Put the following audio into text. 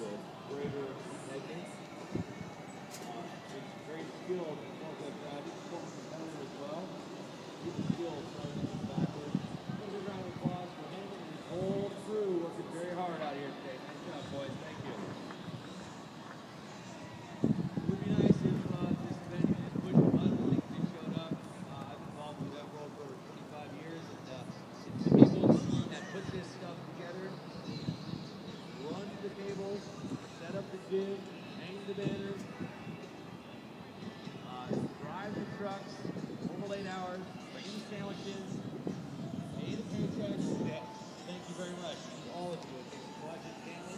the greater tables, set up the gym, hang the banners, uh, drive the trucks, over overlay hours, bring the sandwiches, pay the paychecks. Thank you very much. All of you. Watch it.